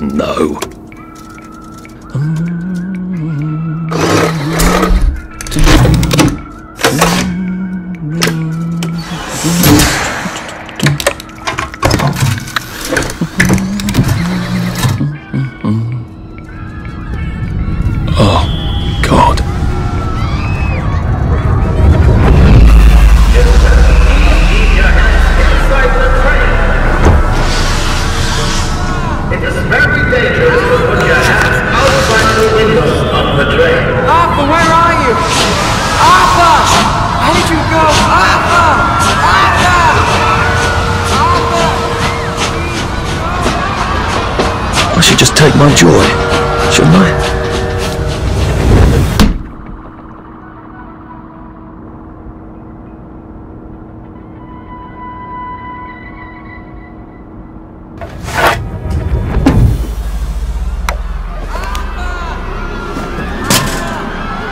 no. My joy, shouldn't I?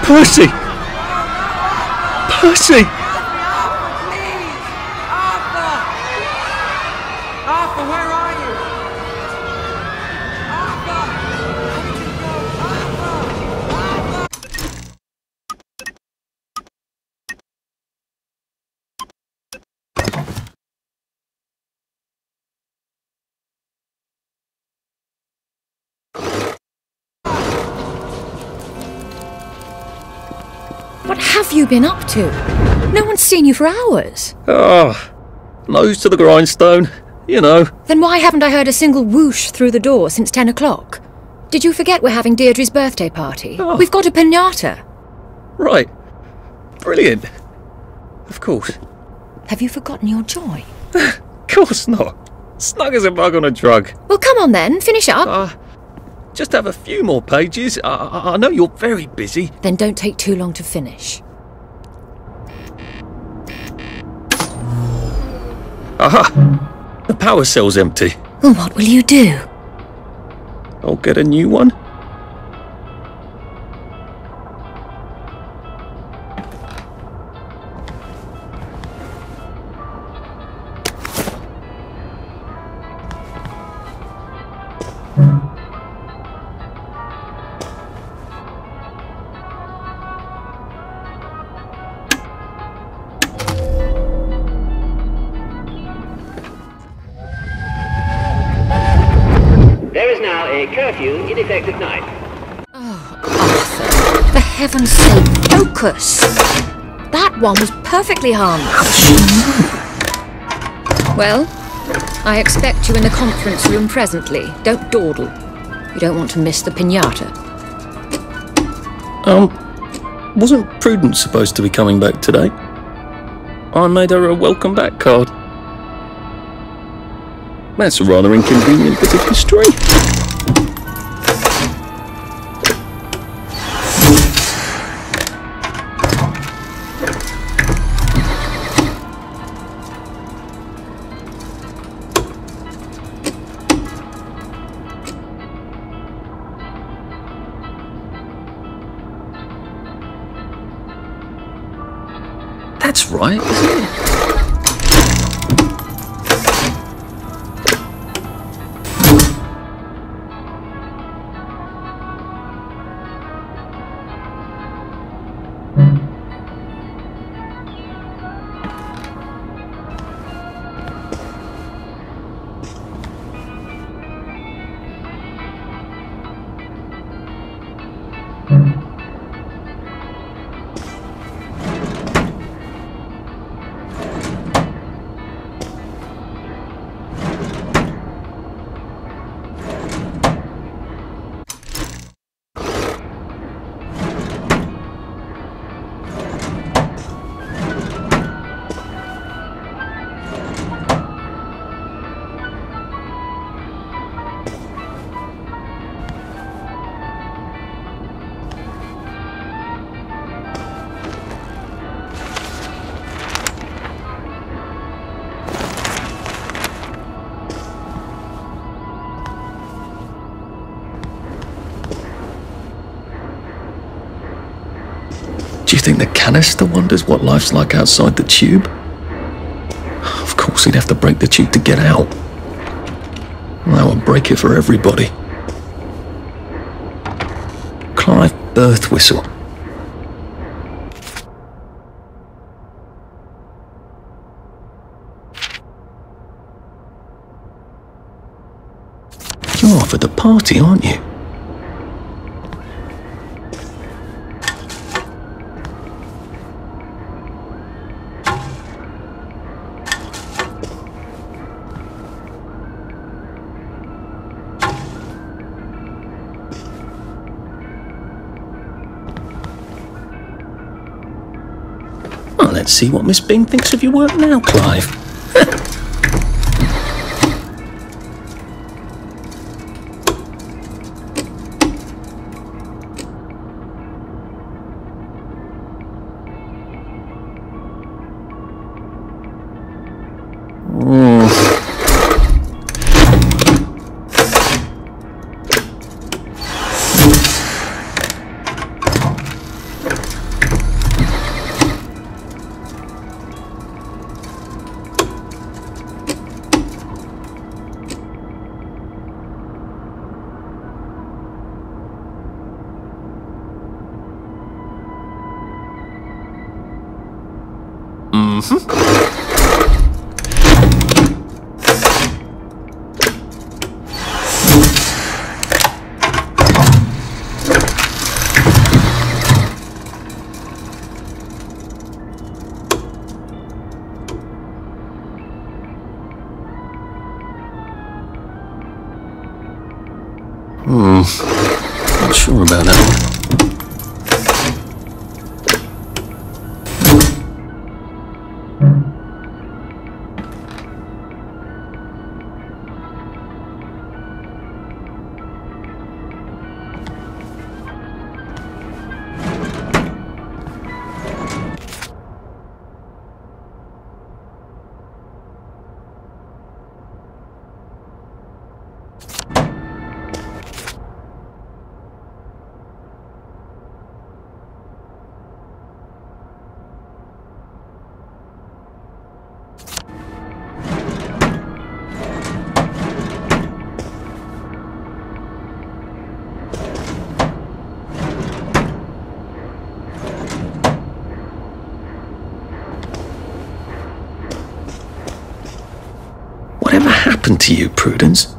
Percy! Percy! Been up to? No one's seen you for hours. Ah, nose to the grindstone, you know. Then why haven't I heard a single whoosh through the door since 10 o'clock? Did you forget we're having Deirdre's birthday party? Oh. We've got a pinata. Right. Brilliant. Of course. Have you forgotten your joy? Of course not. Snug as a bug on a drug. Well, come on then, finish up. Ah, just have a few more pages. I, I, I know you're very busy. then don't take too long to finish. Aha! The power cell's empty. Well, what will you do? I'll get a new one. A curfew in effect at night. For heaven's sake, focus! That one was perfectly harmless. Well, I expect you in the conference room presently. Don't dawdle. You don't want to miss the pinata. Um, wasn't Prudence supposed to be coming back today? I made her a welcome back card. That's a rather inconvenient bit of history. Do you think the canister wonders what life's like outside the tube? Of course, he'd have to break the tube to get out. That would break it for everybody. Clive Birthwhistle. You're off at the party, aren't you? See what Miss Bing thinks of your work now, Clive. Not sure about that you, Prudence?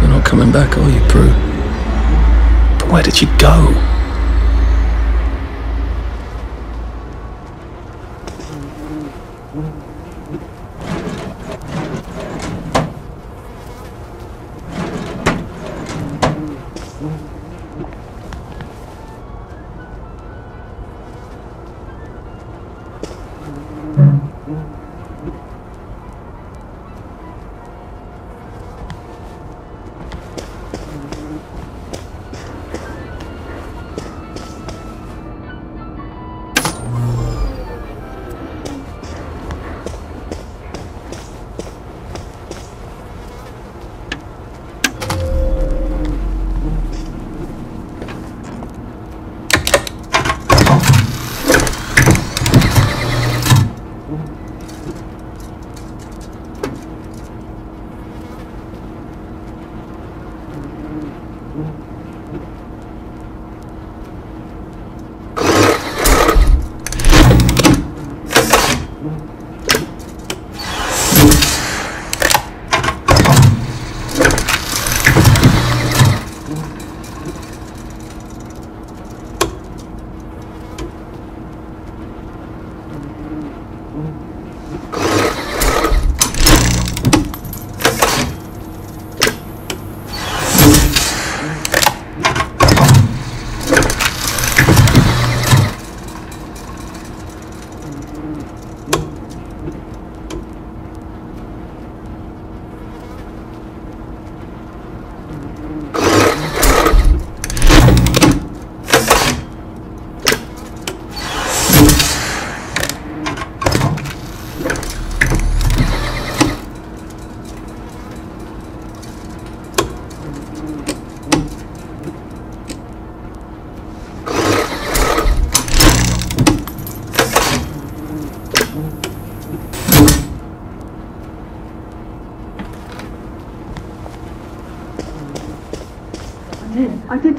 You're not coming back, are you, Prue? But where did you go?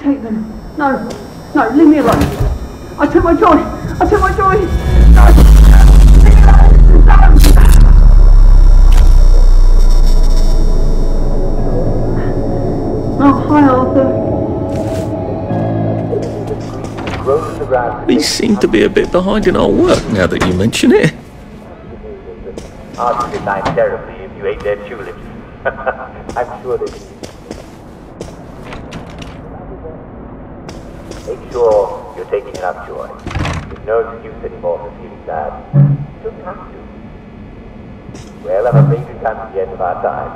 Take them. No, no, leave me alone. I took my joy. I took my joy. No, leave me alone. No. Oh, hi, Arthur. Grows the ground. We seem to be a bit behind in our work now that you mention it. Ours would decline terribly if you ate their tulips. I'm sure they Make sure you're taking enough joy. There's no excuse anymore for feeling bad. You don't have to. Well, I'm afraid we've come to the end of our time.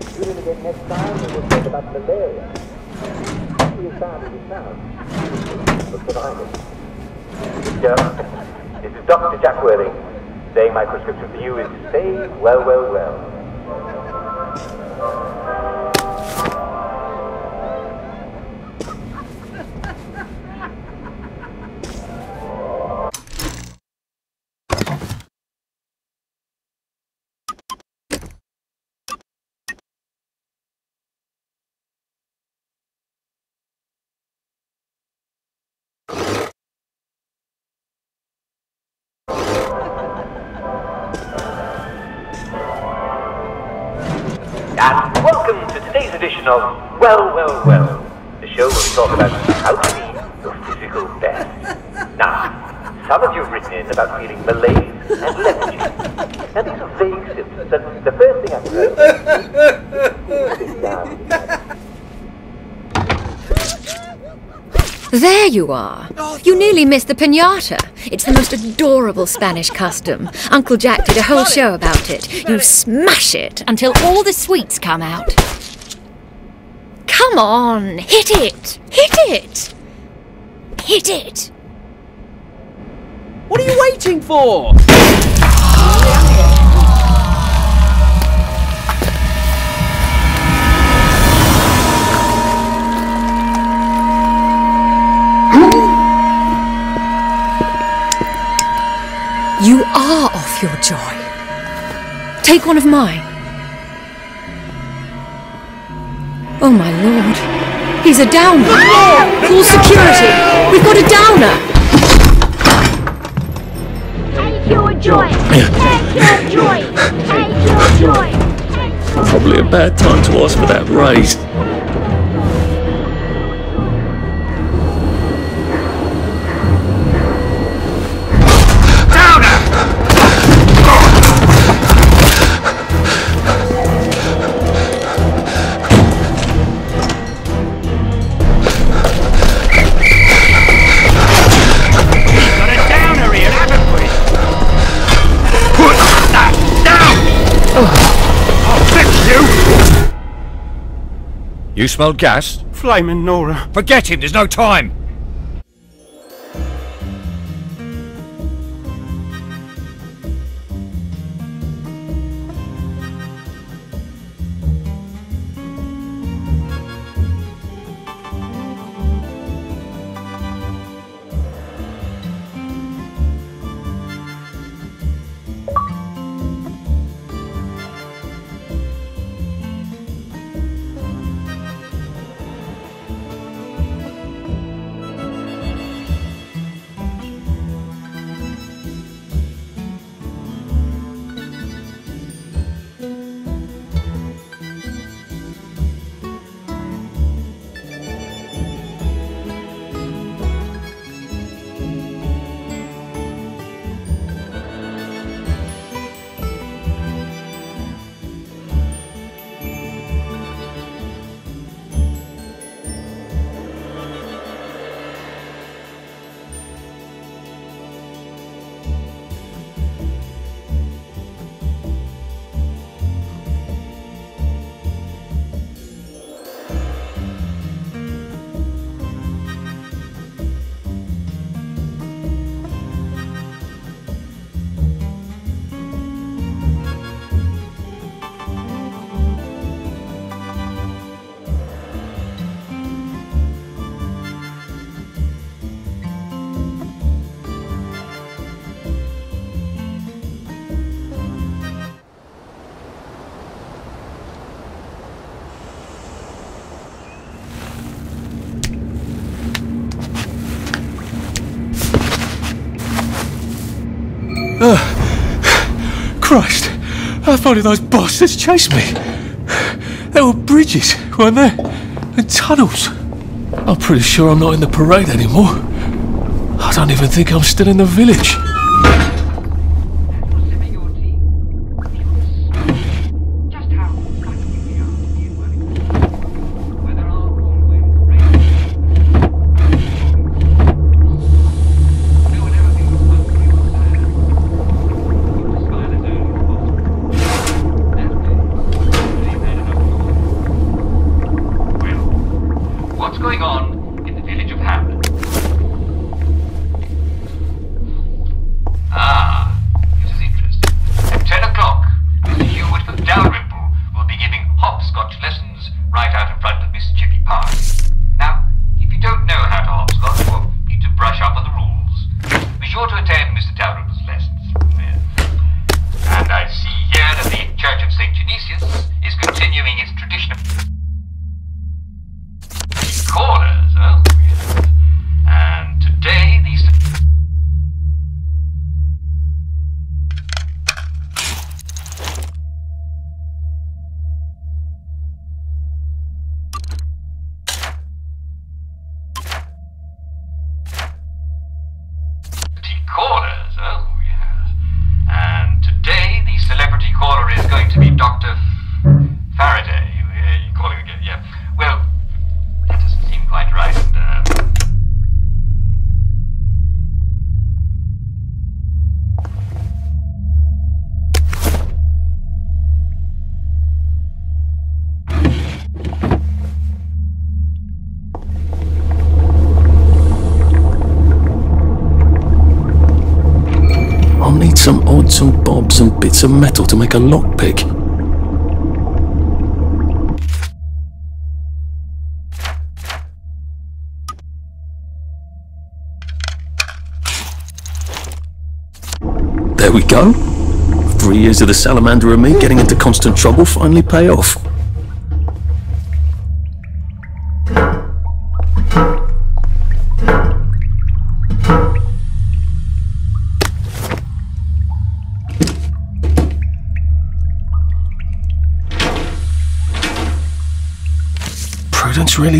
Tune in again next time and we'll talk about malaria. Be as bad as it sounds. Behind it. Mr. This is Dr. Jack Worthing saying my prescription for you is stay well, well, well. And welcome to today's edition of Well, Well, Well, the show where we talk about how to be your physical best. Now, some of you have written in about feeling malaise and lethargy. Now, these are vague symptoms, and the first thing I recommend is sit down. There you are. You nearly missed the pinata. It's the most adorable Spanish custom. Uncle Jack did a whole show about it. You smash it until all the sweets come out. Come on, hit it! Hit it! Hit it! What are you waiting for? You are off your joy. Take one of mine. Oh my lord. He's a downer. Full security. We've got a downer. Take your joy. Take your joy. Take your joy. Take your Probably a bad time to ask for that raise. You! Smelled gas? Flaming Nora. Forget him, there's no time! I thought those bastards chased me. There were bridges, weren't there? And tunnels. I'm pretty sure I'm not in the parade anymore. I don't even think I'm still in the village. Some bobs and bits of metal to make a lockpick. There we go. Three years of the salamander and me getting into constant trouble finally pay off.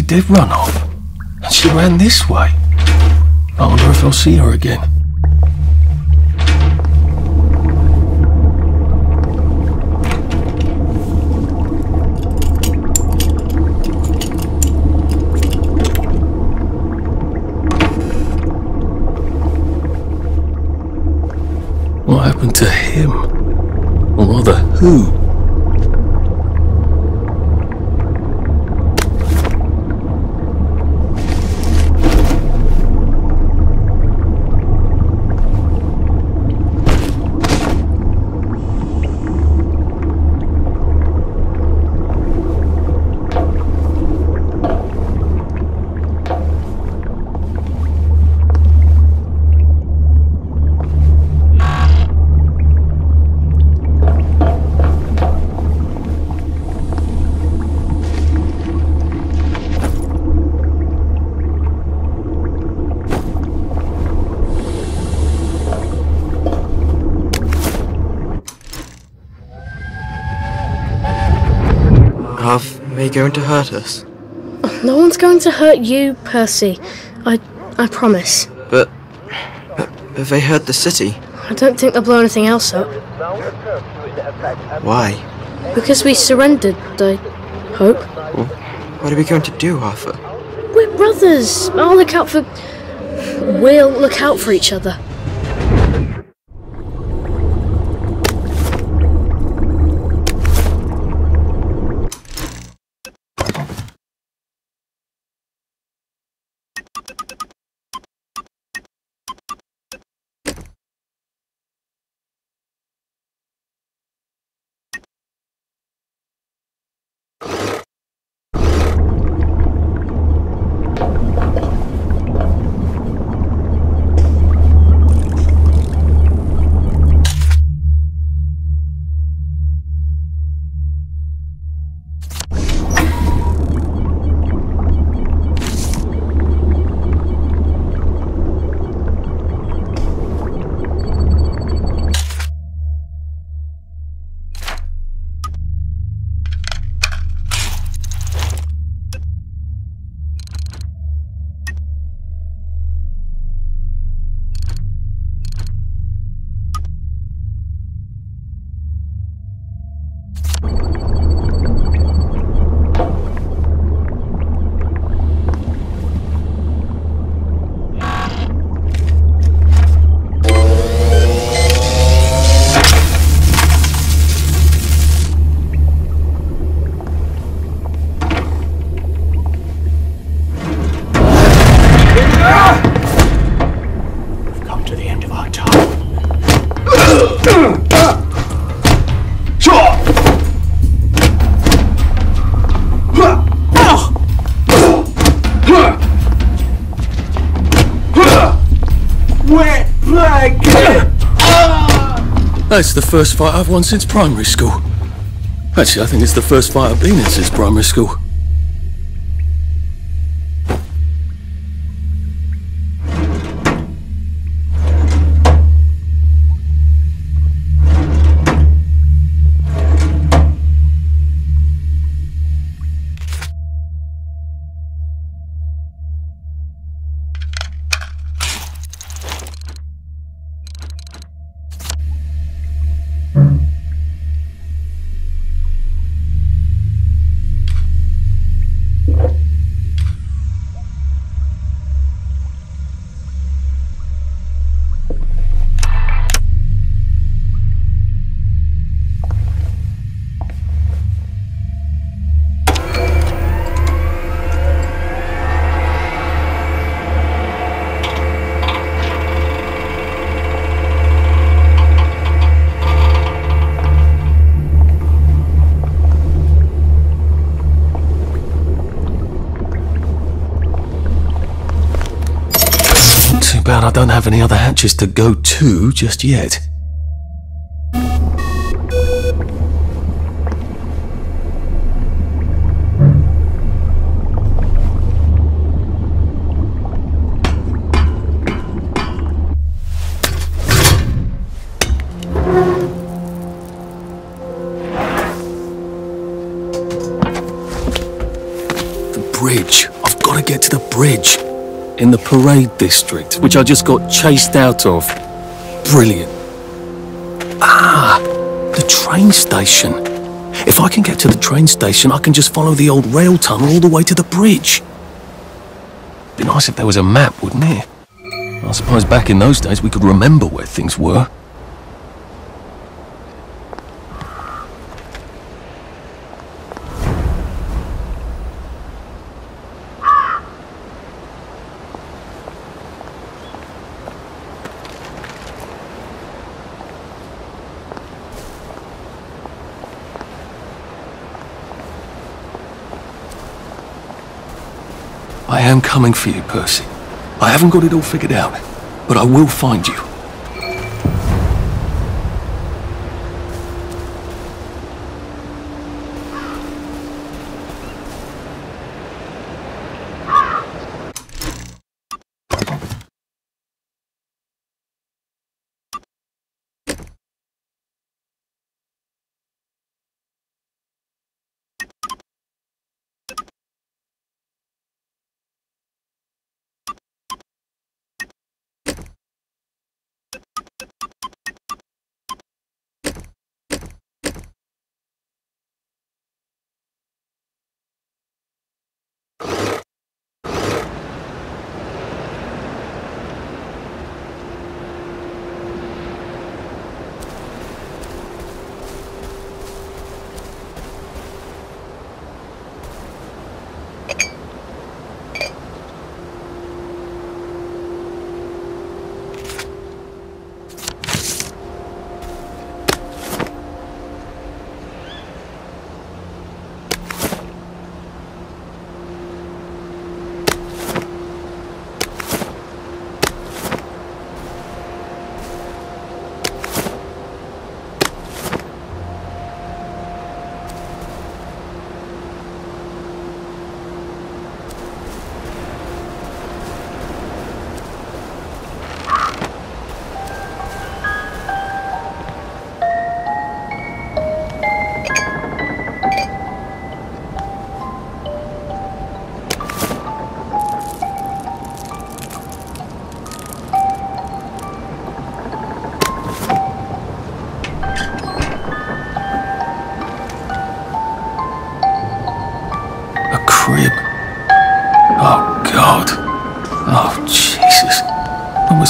Did run off. And she ran this way. I wonder if I'll see her again. What happened to him? Or rather, who? Going to hurt us? No one's going to hurt you, Percy. I I promise. But, but have they hurt the city? I don't think they'll blow anything else up. Why? Because we surrendered, I hope. What are we going to do, Arthur? We're brothers. I'll look out for. We'll look out for each other. First fight I've won since primary school. Actually, I think it's the first fight I've been in since primary school. Other to go to just yet. In the parade district, which I just got chased out of. Brilliant. Ah, the train station. If I can get to the train station, I can just follow the old rail tunnel all the way to the bridge. Be nice if there was a map, wouldn't it? I suppose back in those days we could remember where things were. I am coming for you, Percy. I haven't got it all figured out, but I will find you.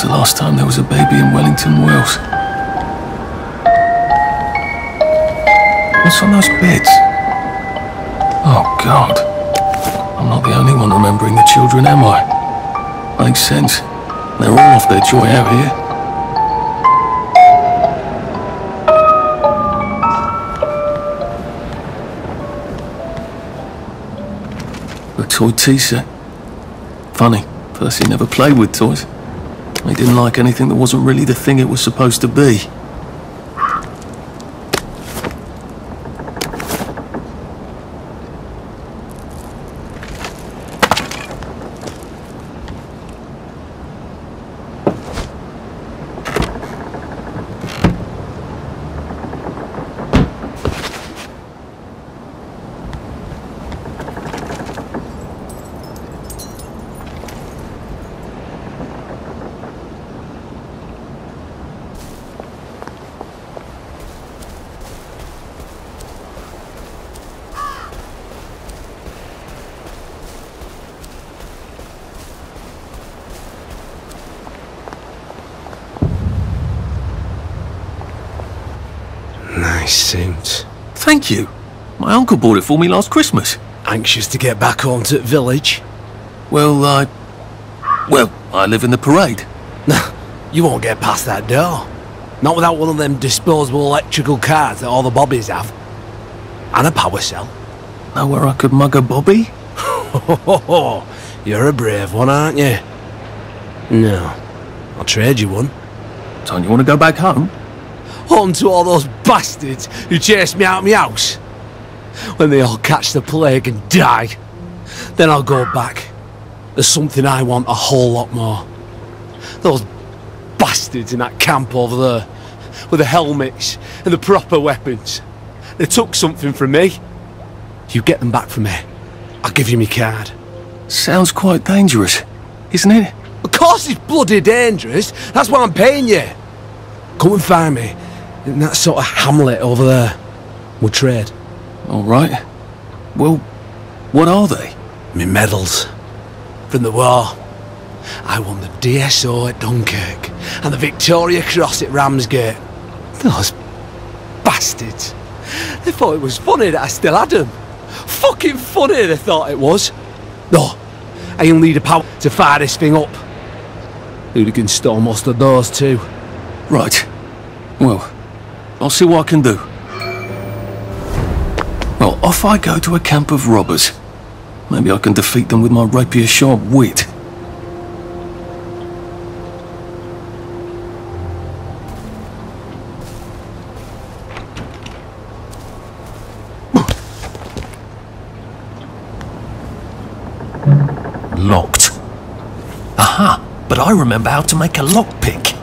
the last time there was a baby in Wellington Wells? What's on those beds? Oh, God. I'm not the only one remembering the children, am I? Makes sense. They're all off their joy out here. toy T-shirt. Funny, Percy never played with toys. He didn't like anything that wasn't really the thing it was supposed to be. Nice suit. Thank you. My uncle bought it for me last Christmas. Anxious to get back home to the village? Well, I... Well, I live in the parade. you won't get past that door. Not without one of them disposable electrical cars that all the bobbies have. And a power cell. Know where I could mug a bobby? You're a brave one, aren't you? No. I'll trade you one. Don't you want to go back home? Home to all those bastards who chased me out of my house. When they all catch the plague and die. Then I'll go back. There's something I want a whole lot more. Those bastards in that camp over there. With the helmets and the proper weapons. They took something from me. You get them back from me. I'll give you my card. Sounds quite dangerous, isn't it? Of course it's bloody dangerous. That's why I'm paying you. Come and find me in that sort of hamlet over there. We'll trade. All right. Well, what are they? Me medals. From the war. I won the DSO at Dunkirk and the Victoria Cross at Ramsgate. Those bastards. They thought it was funny that I still had them. Fucking funny they thought it was. No, I only need a power to fire this thing up. Hooligan stole most of those too. Right. Well, I'll see what I can do. Well, off I go to a camp of robbers. Maybe I can defeat them with my rapier sharp wit. Locked. Aha! But I remember how to make a lockpick.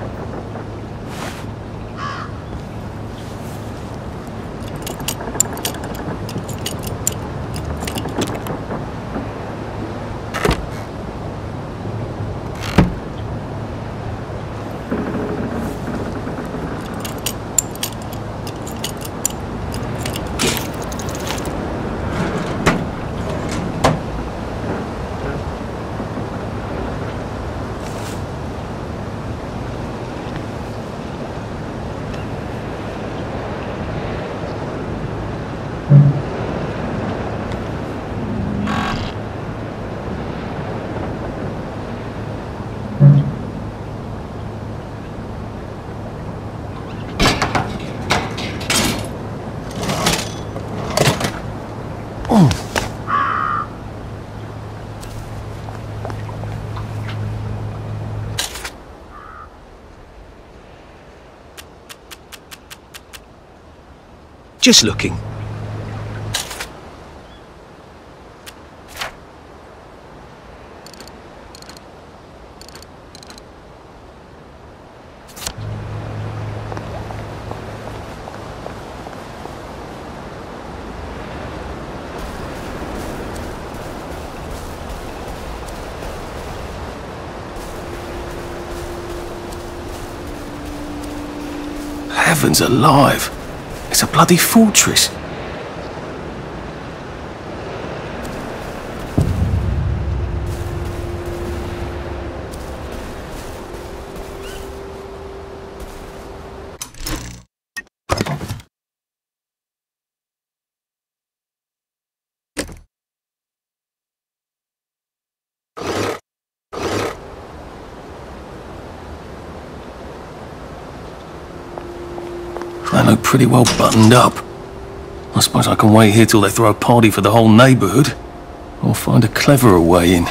Just looking. Heavens alive! A bloody fortress. They look pretty well buttoned up. I suppose I can wait here till they throw a party for the whole neighbourhood. Or find a cleverer way in.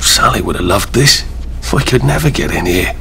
Sally would have loved this. If we could never get in here.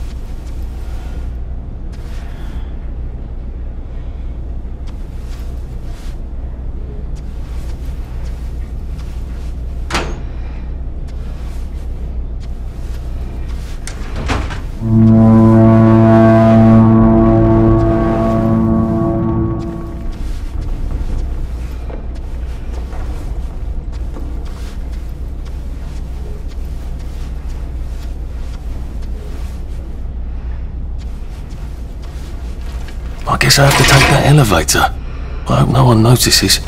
Guess I have to take that elevator. I hope no one notices.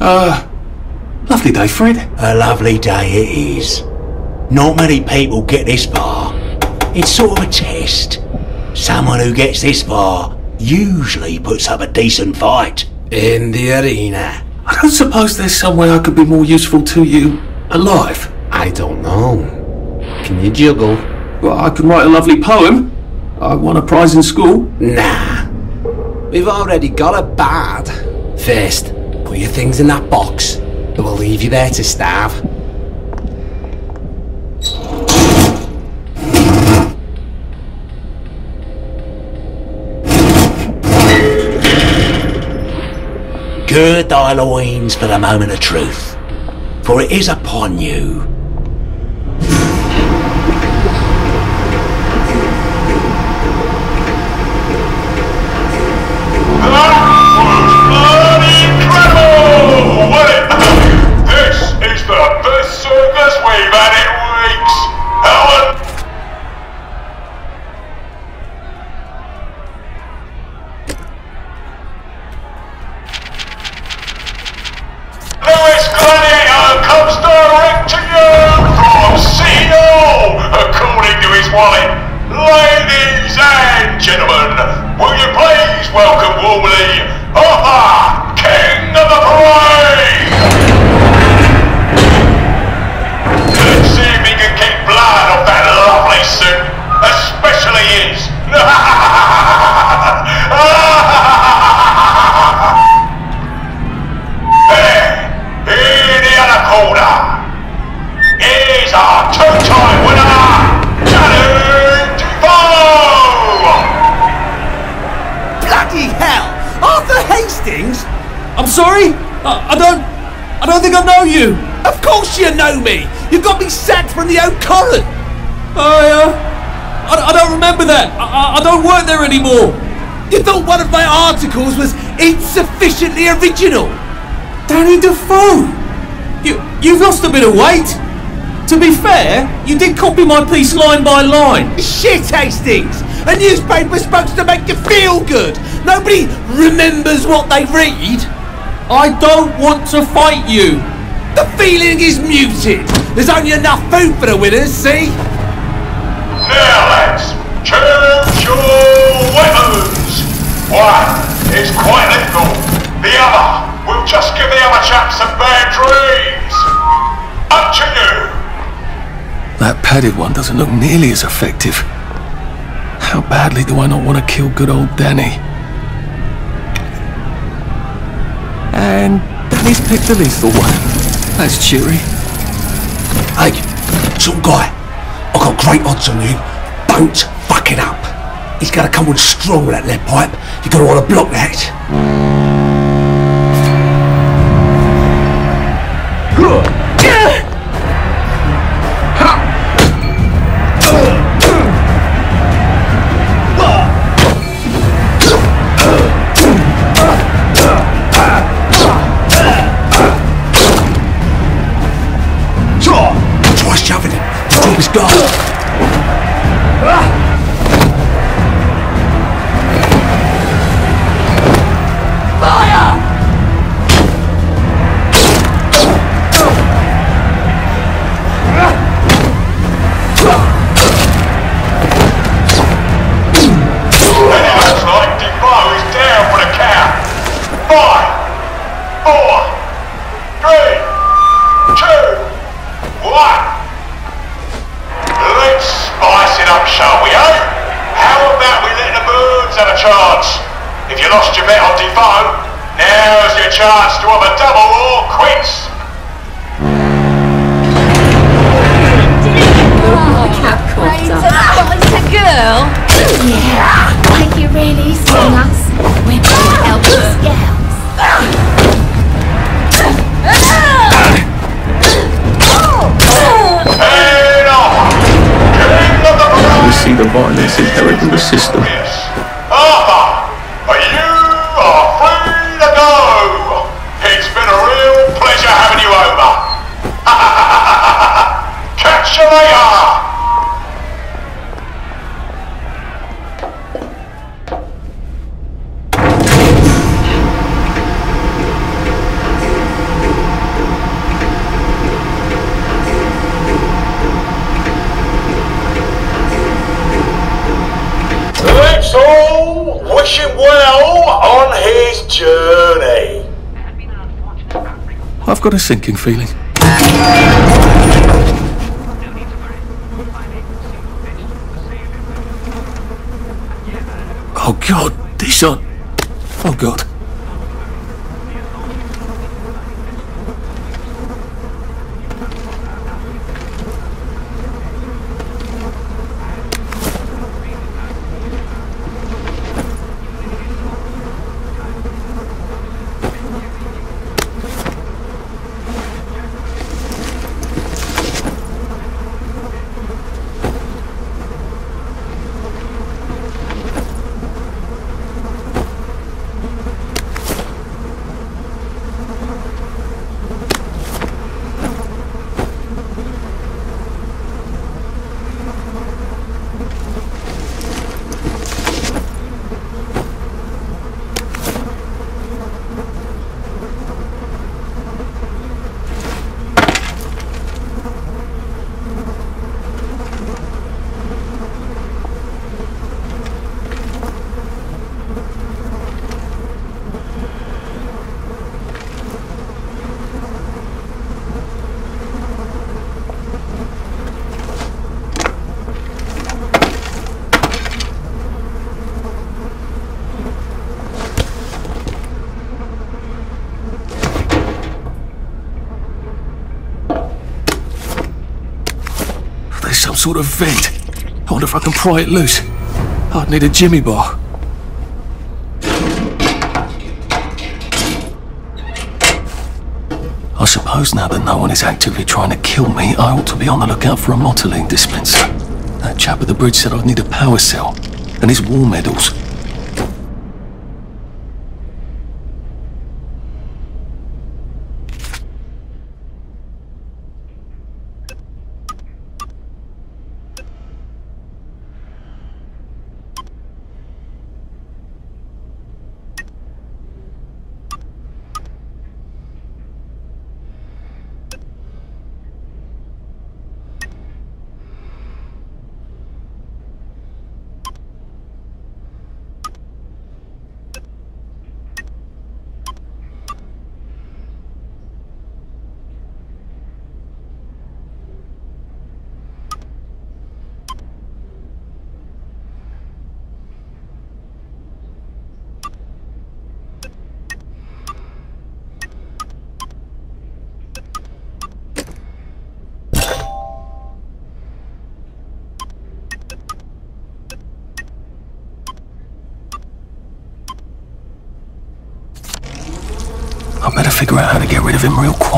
Uh, lovely day, Fred. A lovely day it is. Not many people get this far. It's sort of a test. Someone who gets this far usually puts up a decent fight. In the arena. I don't suppose there's some way I could be more useful to you alive. I don't know. Can you juggle? Well, I can write a lovely poem. I won a prize in school. Nah. We've already got a bad. First, put your things in that box. It will leave you there to starve. Loins for the moment of truth, for it is upon you. Insufficiently original? Danny Defoe! You, you've lost a bit of weight. To be fair, you did copy my piece line by line. Shit, Hastings! A newspaper's supposed to make you feel good. Nobody remembers what they read. I don't want to fight you. The feeling is muted. There's only enough food for the winners, see? Now, lads, your weapons. One is quite. The other will just give the other chap some bad dreams. Up to you. That padded one doesn't look nearly as effective. How badly do I not want to kill good old Danny? And Danny's picked the lethal one. That's cheery. Hey, some guy. I've got great odds on you. Don't fuck it up. He's gonna come on strong with that lead pipe. You're gonna want to block that. Journey. I've got a sinking feeling. Oh god, this on. Oh god. sort of vent. I wonder if I can pry it loose. Oh, I'd need a jimmy bar. I suppose now that no one is actively trying to kill me, I ought to be on the lookout for a motoline dispenser. That chap at the bridge said I'd need a power cell and his war medals.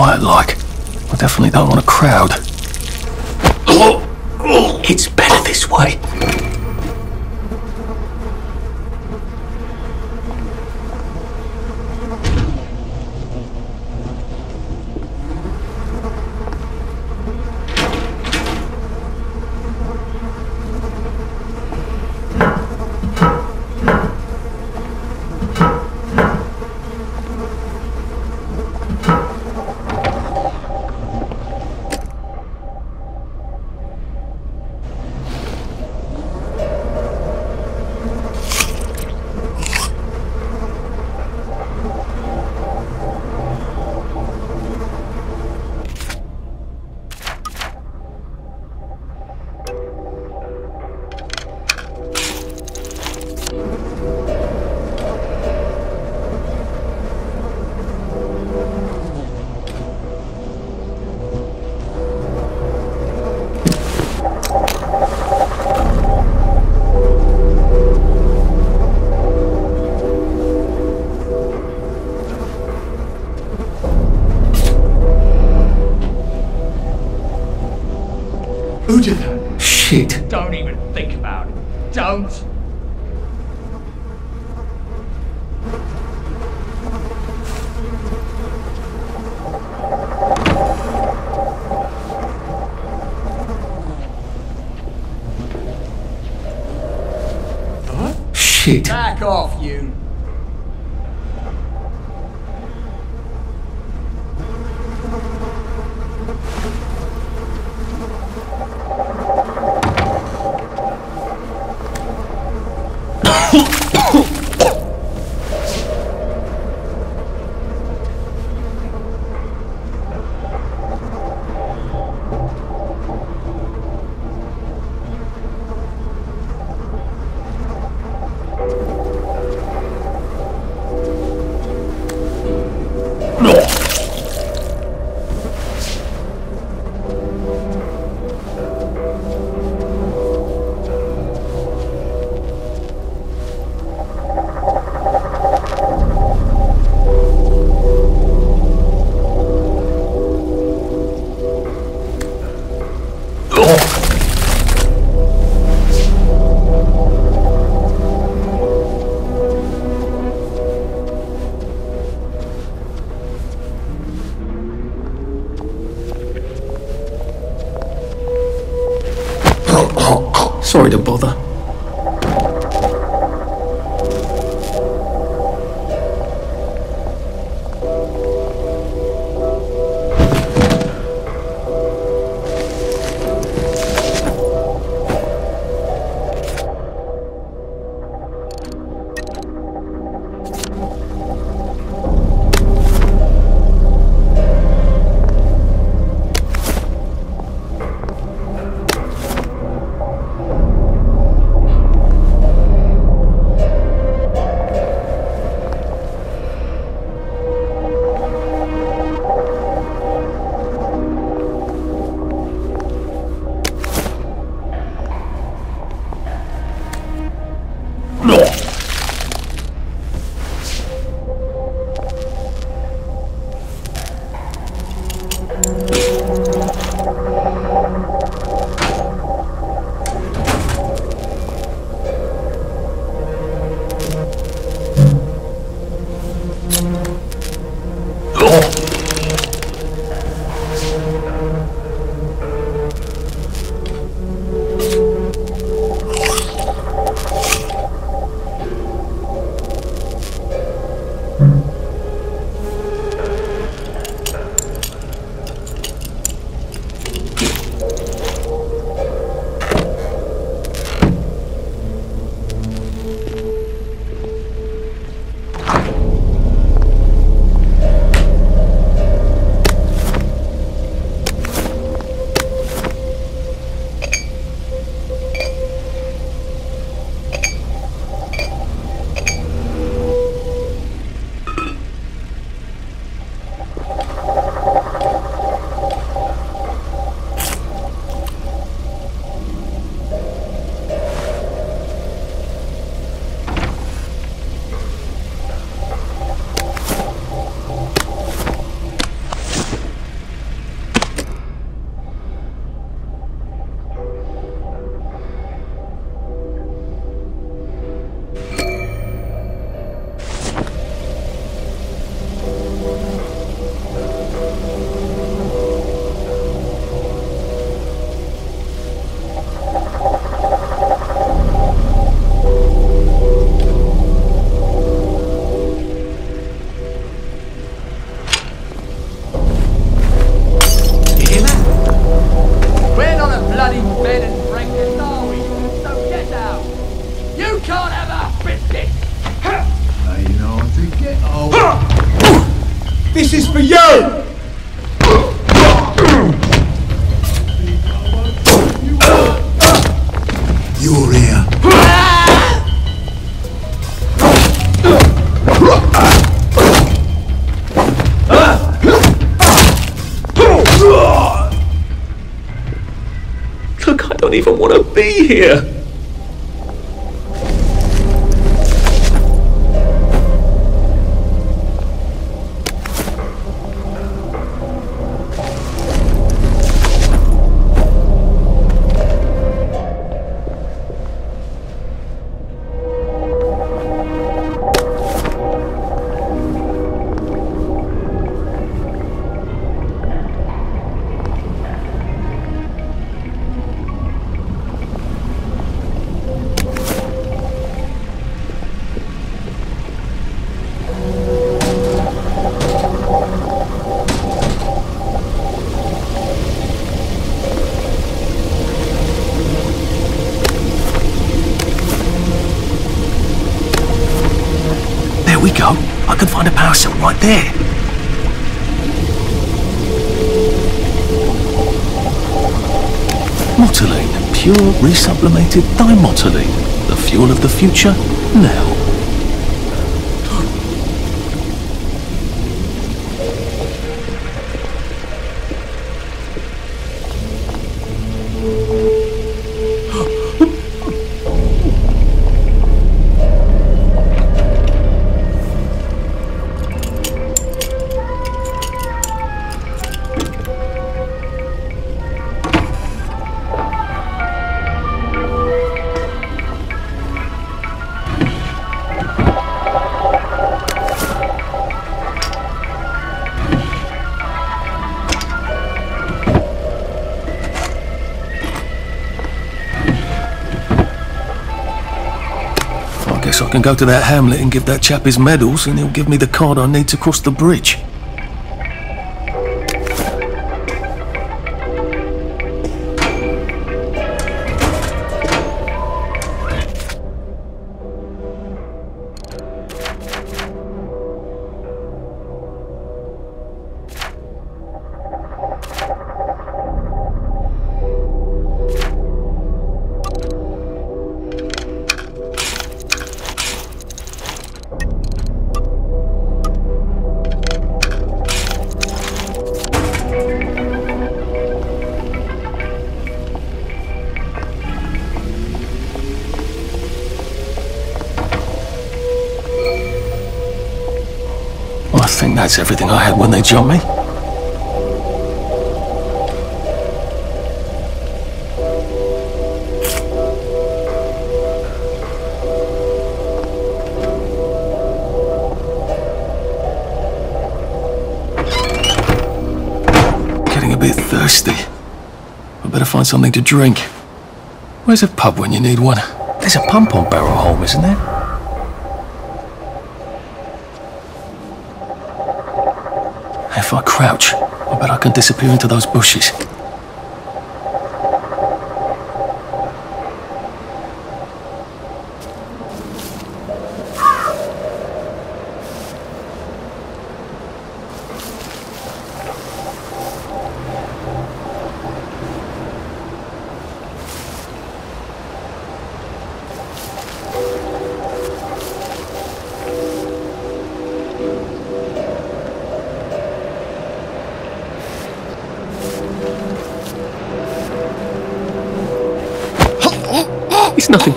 quiet like. I definitely don't want a crowd. off, you. Sorry to bother. Even want to we go. I can find a power cell right there. Motoline, pure resublimated dimotoline. The fuel of the future, now. Go to that hamlet and give that chap his medals, and he'll give me the card I need to cross the bridge. Everything I had when they jumped me. Getting a bit thirsty. I better find something to drink. Where's a pub when you need one? There's a pump on Barrow Home, isn't there? If I crouch, I bet I can disappear into those bushes.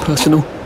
Personal.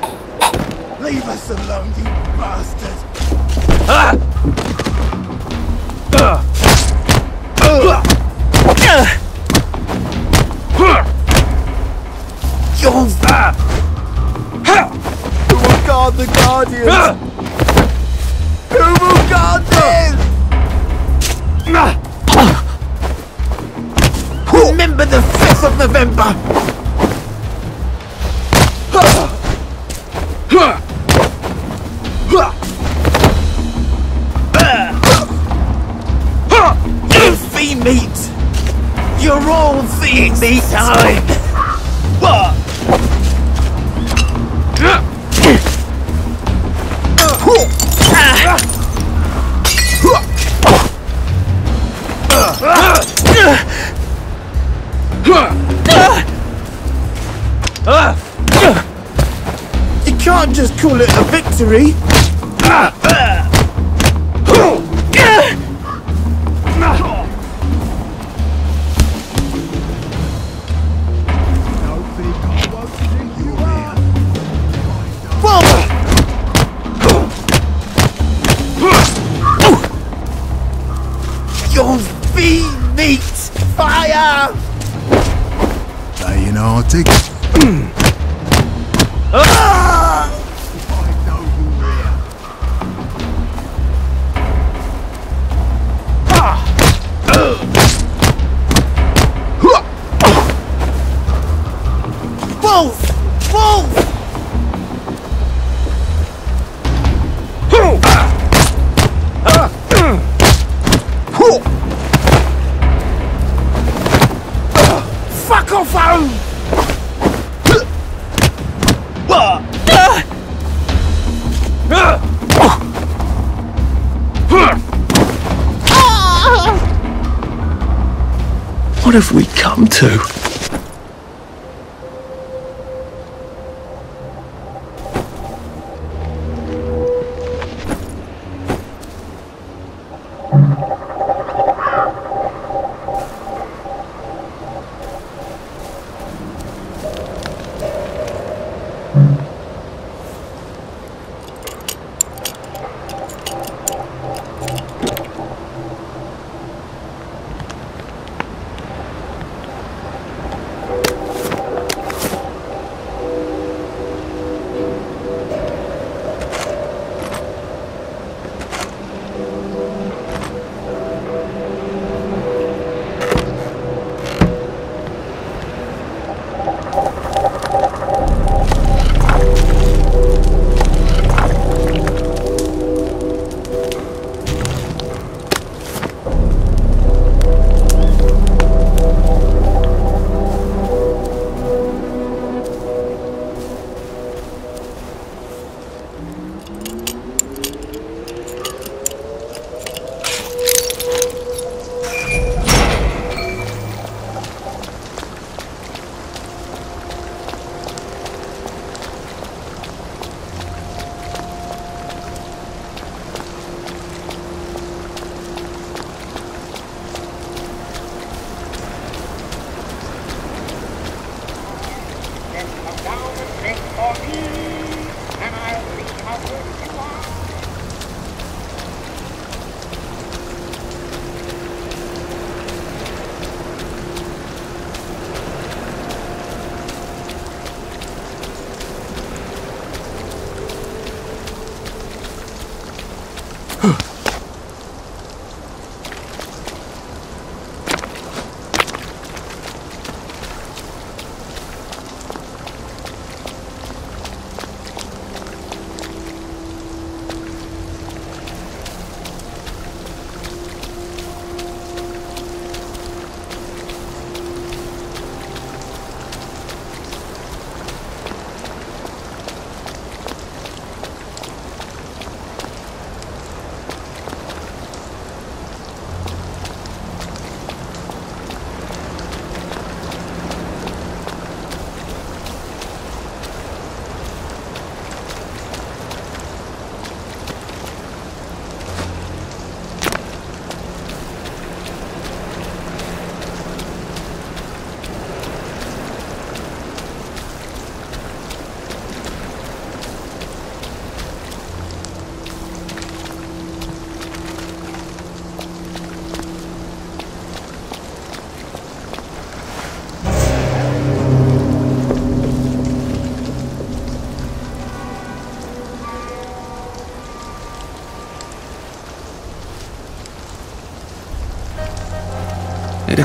What have we come to?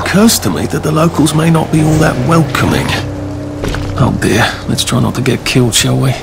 Occurs to me that the locals may not be all that welcoming. Oh dear, let's try not to get killed, shall we?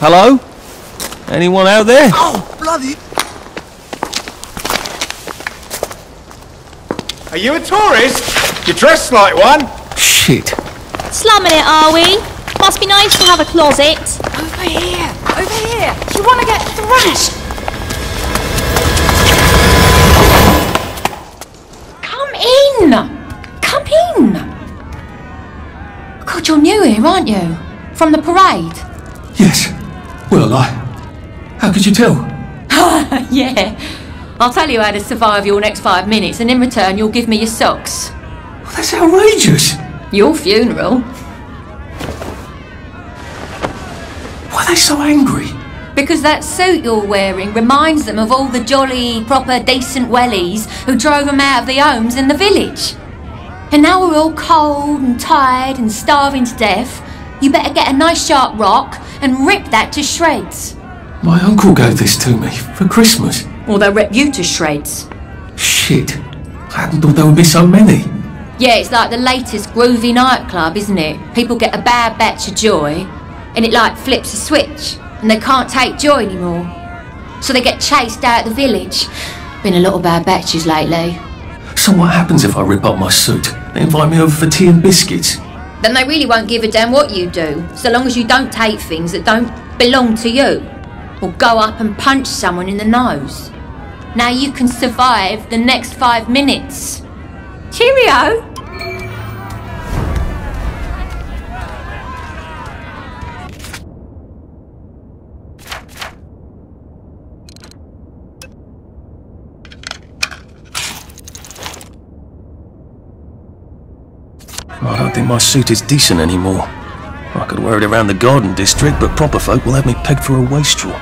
Hello? Anyone out there? Oh, bloody... Are you a tourist? You're dressed like one. Shit. Slumming it, are we? Must be nice to have a closet. Over here! Over here! You want to get thrashed? Come in! Come in! God, you're new here, aren't you? From the parade? Yes. Well, I. How could you tell? yeah. I'll tell you how to survive your next five minutes, and in return, you'll give me your socks. Well, that's outrageous. Your funeral. Why are they so angry? Because that suit you're wearing reminds them of all the jolly, proper, decent wellies who drove them out of their homes in the village. And now we're all cold and tired and starving to death. You better get a nice sharp rock and rip that to shreds. My uncle gave this to me for Christmas. Or they'll rip you to shreds. Shit. I hadn't thought there would be so many. Yeah, it's like the latest groovy nightclub, isn't it? People get a bad batch of joy, and it like flips a switch, and they can't take joy anymore. So they get chased out of the village. Been a lot of bad batches lately. So what happens if I rip up my suit? They invite me over for tea and biscuits. Then they really won't give a damn what you do, so long as you don't take things that don't belong to you. Or go up and punch someone in the nose. Now you can survive the next five minutes. Cheerio! My suit is decent anymore. I could wear it around the garden district, but proper folk will have me pegged for a wastrel.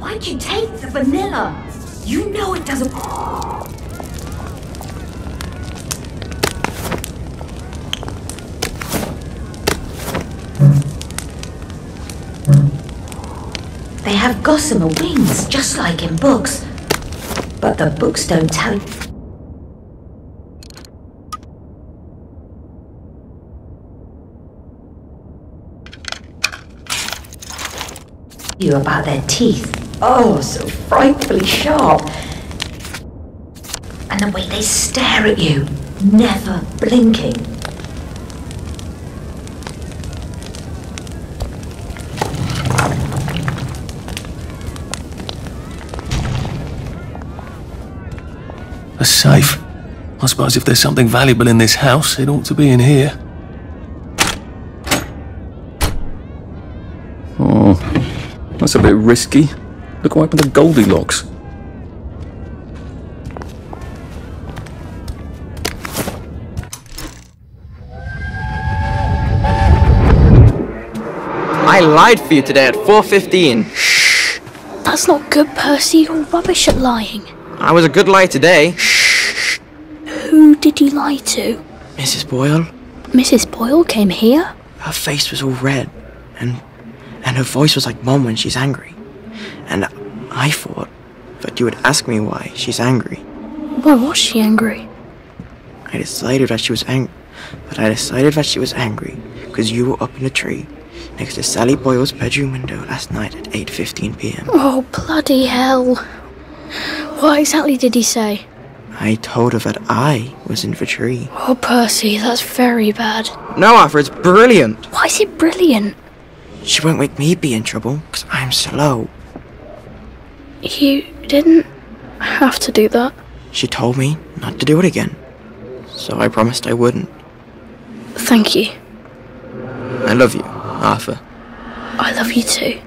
Why'd you take the vanilla? You know it doesn't. They have gossamer wings, just like in books. But the books you about their teeth. Oh, so frightfully sharp. And the way they stare at you, never blinking. A safe. I suppose if there's something valuable in this house, it ought to be in here. Oh, that's a bit risky. Look what happened to Goldilocks. I lied for you today at 4.15. Shh. That's not good, Percy. You're rubbish at lying. I was a good liar today. Who did you lie to? Mrs. Boyle, Mrs. Boyle came here? her face was all red, and and her voice was like mom when she's angry. And I thought that you would ask me why she's angry. Why was she angry? I decided that she was angry, but I decided that she was angry because you were up in a tree next to Sally Boyle's bedroom window last night at 8:15 p.m. Oh, bloody hell. What exactly did he say? I told her that I was in the tree. Oh, Percy, that's very bad. No, Arthur, it's brilliant. Why is it brilliant? She won't make me be in trouble because I'm slow. You didn't have to do that. She told me not to do it again, so I promised I wouldn't. Thank you. I love you, Arthur. I love you too.